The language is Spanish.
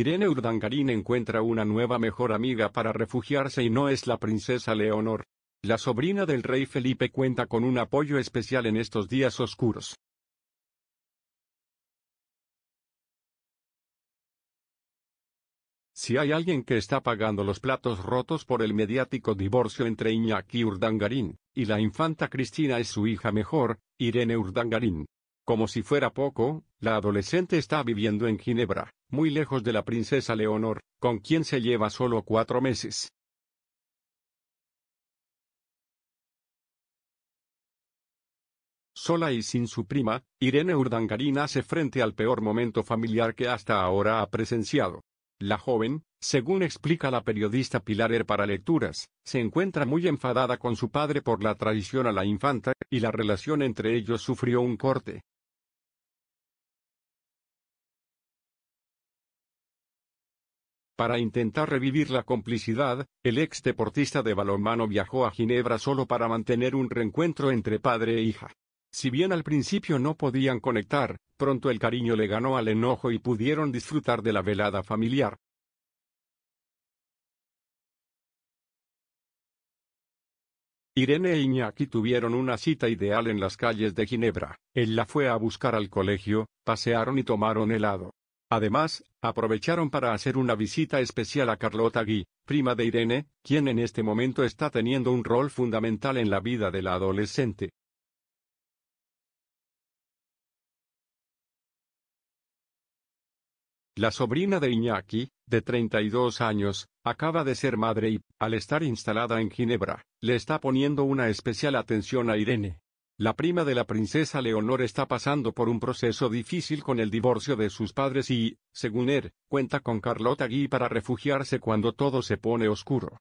Irene Urdangarín encuentra una nueva mejor amiga para refugiarse y no es la princesa Leonor. La sobrina del rey Felipe cuenta con un apoyo especial en estos días oscuros. Si hay alguien que está pagando los platos rotos por el mediático divorcio entre Iñaki Urdangarín y la infanta Cristina es su hija mejor, Irene Urdangarín. Como si fuera poco, la adolescente está viviendo en Ginebra, muy lejos de la princesa Leonor, con quien se lleva solo cuatro meses. Sola y sin su prima, Irene Urdangarín hace frente al peor momento familiar que hasta ahora ha presenciado. La joven, según explica la periodista Pilar Er para Lecturas, se encuentra muy enfadada con su padre por la traición a la infanta, y la relación entre ellos sufrió un corte. Para intentar revivir la complicidad, el ex deportista de balonmano viajó a Ginebra solo para mantener un reencuentro entre padre e hija. Si bien al principio no podían conectar, pronto el cariño le ganó al enojo y pudieron disfrutar de la velada familiar. Irene e Iñaki tuvieron una cita ideal en las calles de Ginebra. Él la fue a buscar al colegio, pasearon y tomaron helado. Además, aprovecharon para hacer una visita especial a Carlota Gui, prima de Irene, quien en este momento está teniendo un rol fundamental en la vida de la adolescente. La sobrina de Iñaki, de 32 años, acaba de ser madre y, al estar instalada en Ginebra, le está poniendo una especial atención a Irene. La prima de la princesa Leonor está pasando por un proceso difícil con el divorcio de sus padres y, según él, cuenta con Carlota Gui para refugiarse cuando todo se pone oscuro.